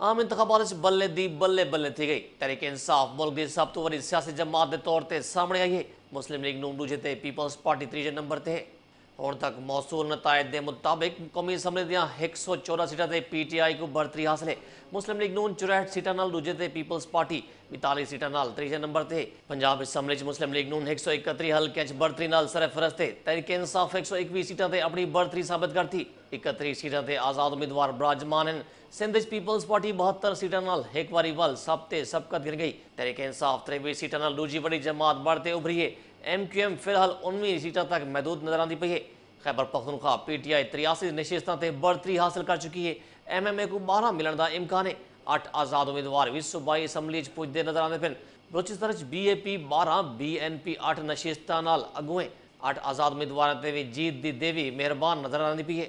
आम इंतबात बल्ले दी, बल्ले बल्ले थी गई। तरीके इंसाफ, मुल्क की सब तो वरी सियासी जमात के तौर पर सामने आई है। मुस्लिम लीग नून दूजे पीपल्स पार्टी तीजे नंबर से है। हूँ तक मौसूल नतज के मुताबिक कौमी असम्बली दक सौ चौदह सीटा से पी टी आई को बढ़तरी हासिल है। मुस्लिम लीग नून चौराहठ सीटा दूजे तो पीपल्स पार्टी बताली सीटा तीजे नंबर से पाब असम्बली मुस्लिम लीग नून एक सौ इकती हल्कें बढ़तरी सरफरस्त है। तहरीक इंसाफ एक सौ इकवी सीटा से अपनी बढ़तरी साबित करती। इकती એકત્રીસ સીટથી આઝાદ ઉમેદવાર सिंध पीपल्स पार्टी बहत्तर सीटा સીટના હેકવારી वल સપ્તે सबकत गिर ગઈ તરીકે इंसाफ त्रेवी सीटा दूजी બડી जमात बढ़ते उभरी है। एम क्यू एम फ़िलहाल उन्वी सीटों तक महदूद नज़र आती पी है। खैबर पखनखा आई त्रियासी नशिस्तां से बढ़तरी हासिल कर चुकी है। एम एम ए को बारह मिलने का इम्कान है। अठ आज़ाद उम्मीदवार भी सूबाई असम्बली पुजते नज़र आते पे बलोचिस्तान पी बारह बी एन पी अठ नशिस्तां अगुएँ अठ आज़ाद उम्मीदवार भी जीत की देवी मेहरबान नज़र आती पी है।